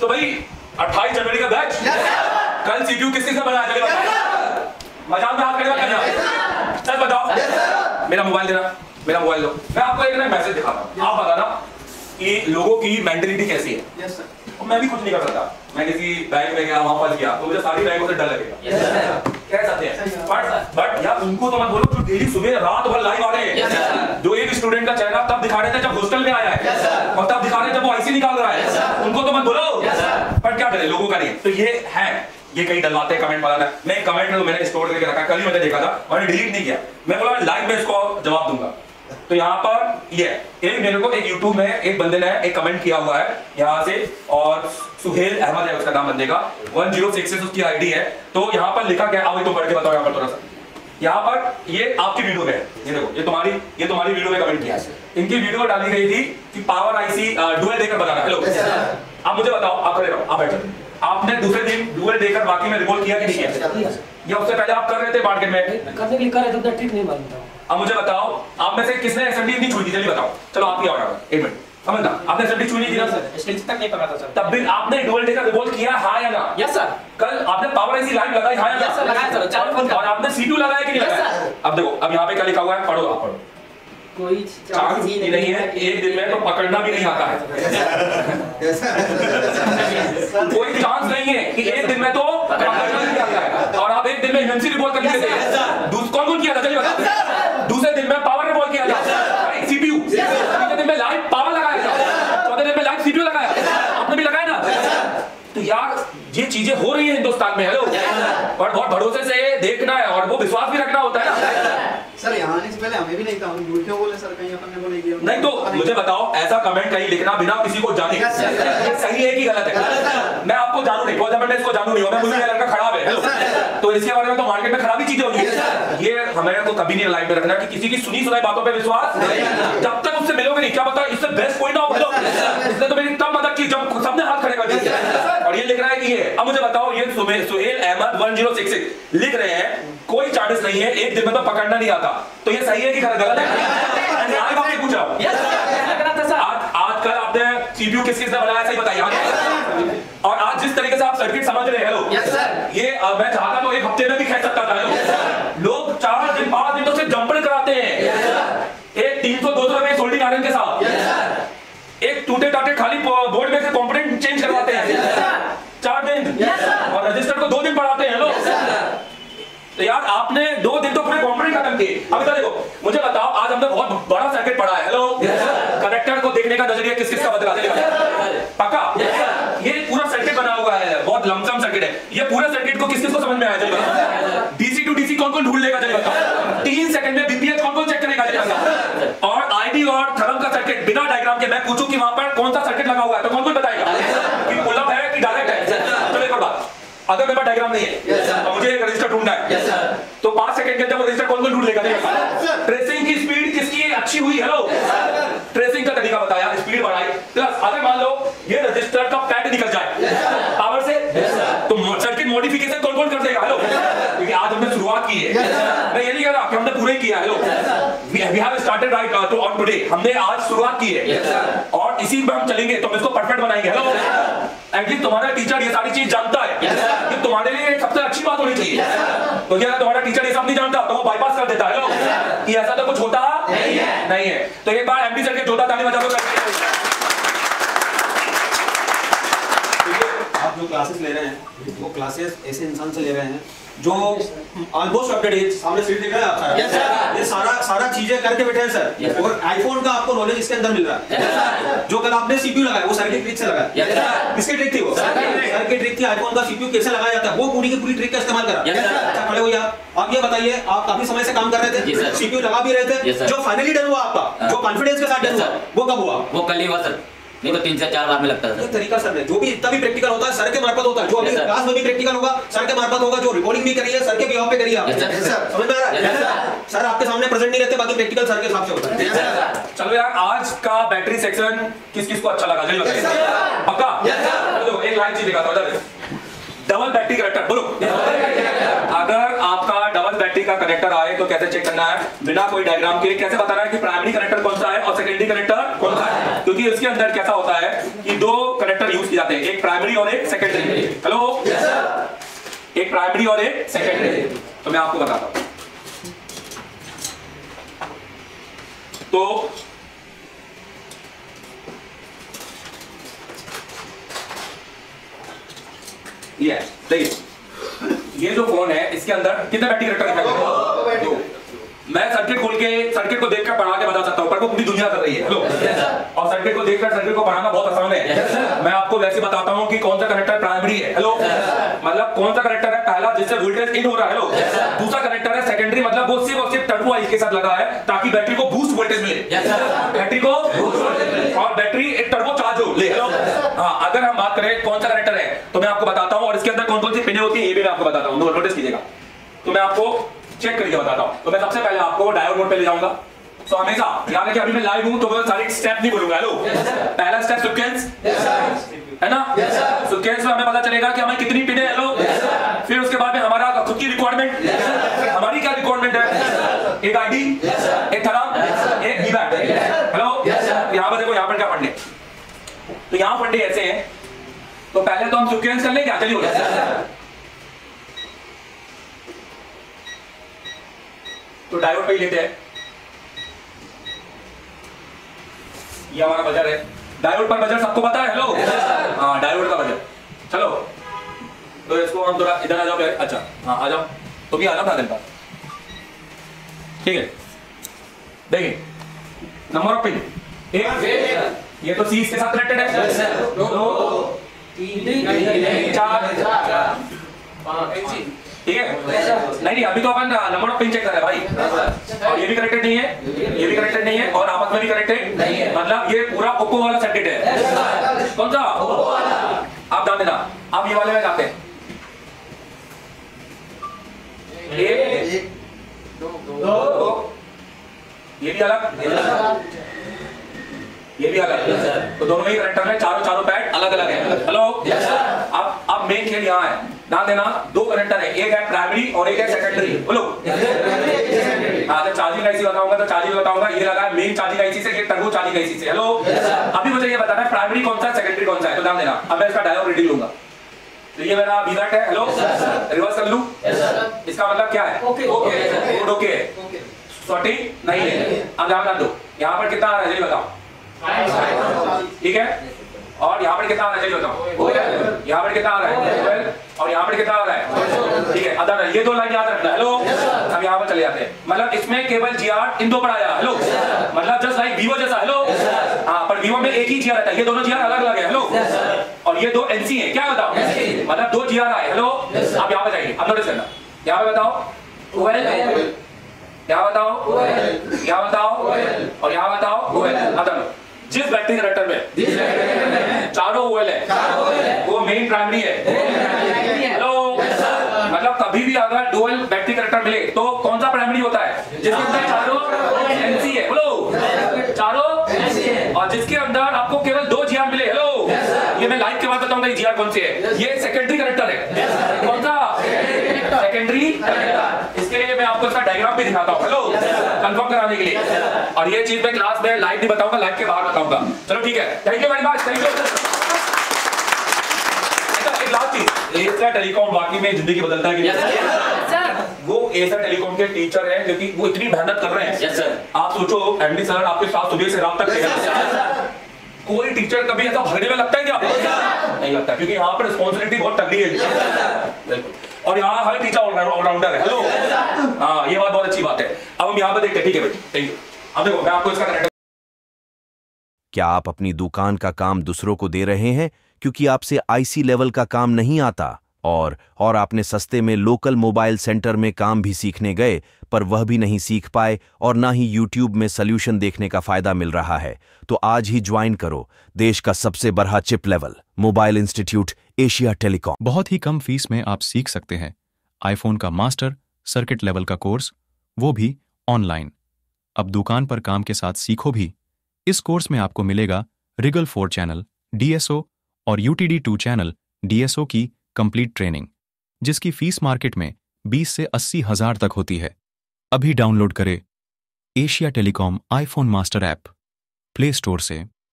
तो भाई 28 जनवरी का बैच? कल सीपीयू किस किसने बनाया चलेगा मज़ाक में खड़े मत करना। सच बताओ। मेरा मोबाइल देना। मेरा मोबाइल दो। मैं आपको एक ना मैसेज दिखाता हूँ। आप बताना कि लोगों की मेंटेलिटी कैसी है? और मैं भी कुछ नहीं कर सकता। मैं किसी बैंक में गया वहाँ फंस गया तो मुझे सारी बैंकों से डर लगेगा। कह सकते हैं। बट बट यार उनको तो मत बोलो जो डेली सुबह रात भर लाइव आ रहे हैं। जो स्टूडेंट का चेहरा तब दिखा रहे थे जब हॉस्टल में आया है। Yes, और तब दिखा रहे जब वो आईसी निकाल रहा है। Yes, उनको तो मत बोलो। Yes, पर क्या करें लोगों का नहीं। तो ये है। ये कहीं डलवाते हैं कमेंट वाला मैं कमेंट में तो मैंने स्टोर करके रखा कल ही मैंने देखा था। मैंने डिलीट नहीं किया। मैं बोला लाइव में इसको जवाब दूँगा। तो यहाँ पर ये एक मेरे को एक YouTube में एक बंदे ने एक कमेंट किया हुआ है यहाँ से। और सुहेल अहमद है उसका नाम बंदे का। 106 उसकी आईडी है। तो यहाँ पर लिखा क्या? आओ तो पढ़ के बताओ यहाँ पर थोड़ा सा। यहाँ पर ये आपकी वीडियो में है। ये देखो ये तुम्हारी ये तुम्हारी वीडियो में कमेंट किया इनकी वीडियो डाली गई थी कि पावर आईसी डुअल देकर बनाना। हेलो आप मुझे बताओ आप खड़े रहो आप बैठो। आपने दूसरे दिन डुअल देकर बाकी में रिवोल्व किया कि नहीं किया? या उससे पहले आप कर रहे थे मार्केट में? करने के लिए कर रहे थे ट्रिक नहीं मालूम था। अब मुझे बताओ आप में से किसने एसएमडी नहीं थी? जल्दी बताओ। चलो आप ही आओ। यहाँ एक मिनट। समझना आपने एसएमडी छुई नहीं थी ना सर। स्टेज तक नहीं पकड़ा था सर। तब भी आपने डुअल देकर रिवोल्व किया हाँ या ना? यस सर कल आपने पावर आईसी लाइव लगाई हाँ या Yes, sir, लगाया सर, चार फ़ोन और आपने सीपीयू लगाया कि नहीं लगाया? अब देखो अब यहाँ पे क्या लिखा हुआ है? पढ़ो आप। पढ़ो। कोई चांस ही नहीं है एक दिन में तो पकड़ना भी नहीं आता है। कोई चांस नहीं है कि एक दिन में तो पकड़ना भी नहीं आता है। और आप एक दिन में एमएमसी रिपोर्ट कर. थे दूस- कौन कौन किया था? चलिए बताओ दूसरे दिन में पावर रिपोर्ट किया था सीपीयू तीसरे दिन में लाइव पावर लगाया था चौथे दिन में लाइव सीपीयू लगाया आपने भी लगाया ना तो यार ये चीज़ें हो रही है हिंदुस्तान में हेलो और बहुत भरोसे से देखना है और वो विश्वास भी रखना होता है ना। सर यहाँ आने से पहले हमें भी नहीं था। हम झूठ क्यों बोले सर? कहीं अपन ने बोले कि नहीं तो मुझे बताओ ऐसा कमेंट कहीं लिखना बिना किसी को जाने। सही है कि गलत है? मैं आपको जानू नहीं बहुत मैं इसको जानू नहीं हूँ मैं मुझे लड़का खराब है। तो इसके बारे में तो मार्केट में खराबी चीज़ें होगी ये हमें तो कभी नहीं लाइफ में रखना कि किसी की सुनी सुनाई बातों पे विश्वास जब तक उससे मिलोगे नहीं क्या पता इससे बेस्ट कोई ना हो हेलो इसने तो मेरी तब मदद की जब सबने हाथ खड़े कर दिए और ये लिख रहा है कि ये अब मुझे बताओ ये सुमे- सुहेल अहमद 1066 लिख रहे हैं कोई चार्जेस नहीं है एक दिन में तो पकड़ना नहीं आता। तो ये सही है कि गलत है? आपसे पूछ रहा हूँ यस सर लग रहा था सर आज आज कल आपने सीपीयू किस किस ने बनाया सही बताइए। हाँ। और आज जिस तरीके से आप सर्किट समझ रहे हैं हेलो. ये मैं चाहता तो एक हफ़्ते में भी खेल सकता था लोग चार दिन पाँच दिन तो सिर्फ़ जंपर कराते हैं। एक तीन सौ दो सौ रुपए सोल्डिंग आयरन के साथ। एक टूटे टाटे खाली बोर्ड में से कंपोनेंट चेंज करवाते हैं चार दिन और रजिस्टर को दो दिन पढ़ाते हैं हेलो। तो यार आपने दो दिन तो पूरे कंपोनेंट खत्म किए। अब इधर देखो मुझे बताओ आज हमने बहुत बड़ा सर्किट पढ़ा है। हेलो। कनेक्टर को देखने का नज़रिया किस किस का बदला चलिए पक्का? ये पूरा सर्किट बना हुआ है बहुत लमसम सर्किट है। ये पूरा सर्किट को किस किस को समझ में आया बताओ। डीसी टू डीसी कौन कौन ढूंढ लेगा चलिए बताओ। तीन सेकंड में बीपीएच कौन कौन चेक करेगा चलिए बताओ। और आईडी और थर्म का सर्किट बिना डायग्राम के मैं पूछूँ कि वहाँ पर कौन सा सर्किट लगा हुआ है? तो कौन कौन बताएगा कि पुल अप है कि डायरेक्ट है चलो एक और बात अगर मेरे पास डायग्राम नहीं है तो मुझे एक रजिस्टर ढूंढना है yes, तो पाँच सेकंड के अंदर वो रजिस्टर कौन कौन ढूंढ लेगा नहीं ट्रेसिंग की स्पीड किसकी अच्छी हुई हेलो ट्रेसिंग का तरीका बताया स्पीड बढ़ाई प्लस अगर मान लो ये रजिस्टर का पैट निकल जाए पावर से तो सर्किट मॉडिफिकेशन कौन कौन कर देगा हेलो क्योंकि आज हमने शुरुआत की है मैं ये नहीं कह रहा कि हमने पूरे किया hello we have started right to on today हमने आज शुरुआत की है और इसी में हम चलेंगे तो हम इसको परफेक्ट बनाएँगे हेलो एटलीस्ट तुम्हारा टीचर ये सारी चीज़ जानता है। कि तुम्हारे लिए सबसे अच्छी बात होनी चाहिए। तो अगर तुम्हारा टीचर ये सब नहीं जानता तो वो बाईपास कर देता है हेलो कि ऐसा तो कुछ होता? नहीं है। नहीं है। तो एक बार एमपी सर के जोता ताली बजा दो जो क्लासेस ले रहे हैं। वो क्लासेस ऐसे इंसान से ले रहे हैं जो ऑलमोस्ट अप टू डेट सामने सीट दिख रहा है आपका Yes, ये सारा सारा चीज़ें करके बैठे हैं सर Yes, और आईफोन का आपको नॉलेज इसके अंदर मिल रहा है। जो कल आपने सीपीयू लगाया वो सर की ट्रिक से लगाया। Yes, किसकी ट्रिक थी वो? Sir की trick. सर की ट्रिक थी आईफोन का सीपीयू कैसे लगाया जाता है? वो पूरी की पूरी ट्रिक का इस्तेमाल करा। Yes, अच्छा खड़े हो आप। आप ये बताइए आप काफ़ी समय से काम कर रहे थे? सीपीयू लगा भी रहे थे? जो फाइनली डन हुआ आपका हाँ. जो कॉन्फिडेंस के साथ डन हुआ वो कब हुआ? वो कल ही हुआ सर नहीं तो तीन से चार बार में लगता था। तरीका सर जो भी इतना भी प्रैक्टिकल होता है सर के मार्फत होता है। जो अभी क्लास में भी प्रैक्टिकल होगा सर के मार्फत होगा जो रिकॉर्डिंग भी करिए सर के बिहाफ पे. Yes, sir. समझ में आ रहा है? सर आपके सामने प्रेजेंट नहीं रहते बाकी प्रैक्टिकल सर के हिसाब से होता है। चलो यार आज का बैटरी सेक्शन किस किस को अच्छा लगा जल्दी बताइए पक्का? चलो एक लाइन चीज़ दिखाता हूँ डबल बैटरी कनेक्टर बोलो। अगर आपका का कनेक्टर आए तो कैसे चेक करना है? बिना कोई डायग्राम के कैसे बताना है कि प्राइमरी कनेक्टर कौन सा है और सेकेंडरी कनेक्टर कौन सा है? क्योंकि इसके अंदर कैसा होता है कि दो कनेक्टर यूज़ किए जाते हैं एक प्राइमरी प्राइमरी और एक सेकेंडरी हेलो एक प्राइमरी और एक सेकेंडरी तो मैं आपको बताता हूँ। तो ये देखिए। ये जो फ़ोन है इसके अंदर कितने बैटरी रखा दो। मैं सर्किट खोल के सर्किट को देखकर पढ़ा के बता सकता हूँ पर वो पूरी दुनिया कर रही है। हेलो और सर्किट को देखकर सर्किट को पढ़ाना बहुत आसान है। मैं आपको वैसे बताता हूँ कि कौन सा कनेक्टर प्राइमरी है। हेलो मतलब कौन सा कनेक्टर है? पहला जिससे वोल्टेज इन हो रहा है। हेलो दूसरा कनेक्टर है सेकेंडरी मतलब वो सिर्फ़ और सिर्फ़ टर्बो आई के साथ लगा है ताकि बैटरी को बूस्ट वोल्टेज मिले। बैटरी को और बैटरी एक टर्बो चार्ज हो। ले हेलो हाँ अगर हम बात करें कौन सा कनेक्टर है तो मैं आपको बताता हूँ और इसके अंदर कौन कौन सी पिने होती है ये भी मैं आपको बताता हूँ। नोटिस कीजिएगा। तो मैं आपको चेक करके बताता हूँ तो मैं सबसे पहले आपको डायोड मोड पे ले जाऊँगा तो हमेशा याद है कि अभी मैं लाइव हूँ तो मैं सारी स्टेप नहीं बोलूँगा हेलो पहला स्टेप सीक्वेंस है ना सीक्वेंस में हमें पता चलेगा कि हमें कितनी पिने हेलो फिर उसके बाद में हमारा खुद की रिक्वायरमेंट हमारी क्या रिक्वायरमेंट है एक आईडी एक थराम एक वीवैट हेलो यहाँ पर देखो यहाँ पर क्या फंडे तो यहाँ फंडे ऐसे हैं तो पहले तो हम सीक्वेंस कर लेंगे क्या चलिए हो जाए तो डायोड पे ही लेते हैं। ये हमारा बजर है। डायोड पर बजर सबको पता है? हेलो हाँ डायोड का बजर चलो। तो इसको हम थोड़ा इधर आ जाओ प्यारे। अच्छा हाँ आ जाओ। तो भी आ जाओ ना दिन पर ठीक है। देखिए नंबर ऑफ़ पिन एक ये तो सी इसके साथ कनेक्टेड है। दो तीन चार। ठीक है? नहीं नहीं अभी तो अपन नंबर ऑफ़ पिन चेक कर रहे हैं भाई। और ये भी कनेक्टेड नहीं है ये भी कनेक्टेड नहीं है और आपस में भी कनेक्टेड नहीं है। मतलब ये पूरा ओप्पो वाला सर्किट है। कौन सा? आप ध्यान देना। आप ये वाले में जाते हैं। एक दो ये भी अलग। ये भी अलग। तो दोनों ही कनेक्टर है चारों चारों पैड अलग अलग है हेलो अब अब मेन खेल यहाँ है। ध्यान देना दो कनेक्टर है एक है प्राइमरी और एक है सेकेंडरी बोलो। हाँ जब चार्जिंग आईसी बताऊँगा तो चार्जिंग बताऊँगा ये लगा मेन चार्जिंग आईसी से ये टर्बो चार्जिंग आईसी से। हेलो अभी मुझे ये बताना है प्राइमरी कौन सा है सेकेंडरी कौन सा है? तो ध्यान देना। अब मैं इसका डायोड रीडिंग लूँगा। तो ये मेरा बीवेट है हेलो रिवर्स कर लूँ? इसका मतलब क्या है? ओके। ओके गुड ओके सॉटी नहीं है। अब ध्यान दो। यहाँ पर कितना आ रहा है बताओ। ठीक है? और यहाँ पर कितना आ रहा है? जल्दी बताओ। यहाँ पर कितना आ रहा है? और यहाँ पर कितना आ रहा है? ठीक है अदर ये दो लाइन याद रखना। हेलो? हम यहाँ पर चले जाते हैं। मतलब इसमें केवल जी आर इन दो पर आया। हेलो? मतलब जस्ट लाइक वीवो जैसा। हेलो? हाँ पर वीवो में एक ही जी आर रहता है। ये दोनों जी आर अलग अलग है। हेलो? और ये दो एनसी है। क्या बताओ मतलब दो जी आर आए। हेलो? आप यहाँ पर जाइए। अब नोटिस करना। यहाँ पे बताओ। यहाँ बताओ। यहाँ बताओ। और यहाँ बताओ। अब देखो जिस बैटरी कनेक्टर में चारों ओएल है। वो मेन प्राइमरी है। हेलो मतलब कभी भी अगर डुअल बैटरी कनेक्टर मिले तो कौन सा प्राइमरी होता है? जिसके अंदर चारों एनसी है। बोलो चारों और जिसके अंदर आपको केवल दो जीआर मिले। हेलो ये मैं लाइव के बाद बताऊँगा ये जीआर कौन से है? ये सेकेंडरी करेक्टर है। कौन सा सेकेंडरी इसके लिए मैं आपको इसका डायग्राम भी दिखाता हूँ। हेलो कंफर्म कराने के लिए। और ये चीज़ मैं क्लास में लाइव नहीं बताऊँगा लाइव के बाहर बताऊँगा। चलो ठीक है। Thank you very much thank you एक लास्ट चीज़। एसर टेलीकॉम वाकई में ज़िंदगी बदलता है कि नहीं? वो एसर टेलीकॉम के टीचर हैं क्योंकि वो इतनी मेहनत कर रहे हैं। यस सर आप सोचो एमडी सर आपके साथ सुबह से रात तक थे कोई टीचर कभी ऐसा भगने में लगता है क्या? नहीं लगता क्योंकि यहाँ पर रिस्पॉन्सिबिलिटी बहुत तगड़ी है। और यहाँ हर टीचर ऑलराउंडर है। हेलो हाँ ये बात बहुत अच्छी बात है। अब हम यहाँ पे देखते हैं। ठीक है भाई थैंक यू अब देखो, मैं आपको इसका कनेक्टर क्या आप अपनी दुकान का काम दूसरों को दे रहे हैं? क्योंकि आपसे आईसी लेवल का काम नहीं आता। और और आपने सस्ते में लोकल मोबाइल सेंटर में काम भी सीखने गए, पर वह भी नहीं सीख पाए और ना ही यूट्यूब में सोल्यूशन देखने का फ़ायदा मिल रहा है। तो आज ही ज्वाइन करो। देश का सबसे बड़ा chip level mobile institute Asia Telecom बहुत ही कम फ़ीस में आप सीख सकते हैं। आईफोन का मास्टर सर्किट लेवल का कोर्स वो भी ऑनलाइन अब दुकान पर काम के साथ सीखो भी। इस कोर्स में आपको मिलेगा रिगल फोर चैनल डीएसओ और यूटीडी टू चैनल डीएसओ की कंप्लीट ट्रेनिंग जिसकी फ़ीस मार्केट में 20 से अस्सी हज़ार तक होती है। अभी डाउनलोड करें Asia Telecom iPhone master app play store से।